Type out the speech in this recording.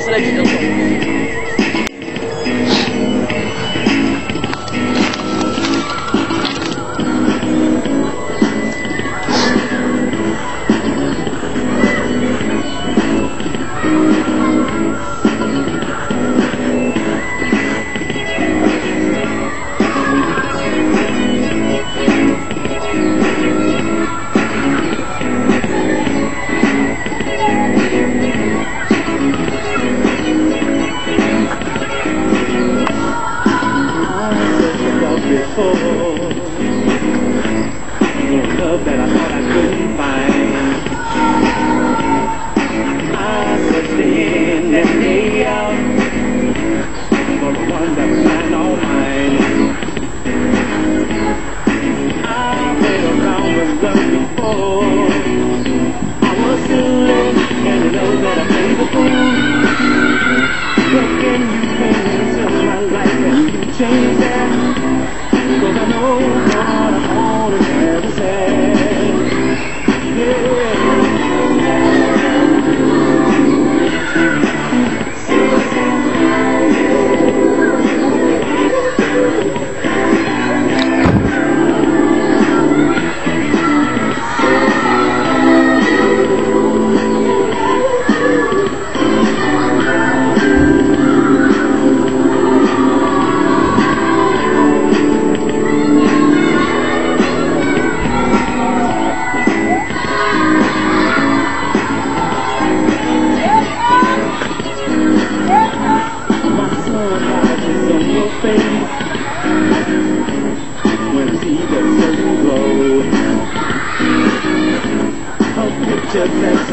슬라来드 를. before. The love that I thought I couldn't find. I searched day in and day out for the one that was mine, all mine. I've been around with love before. I was too late, and I know that I played the fool. Looking you came into my life and you change that. Chip.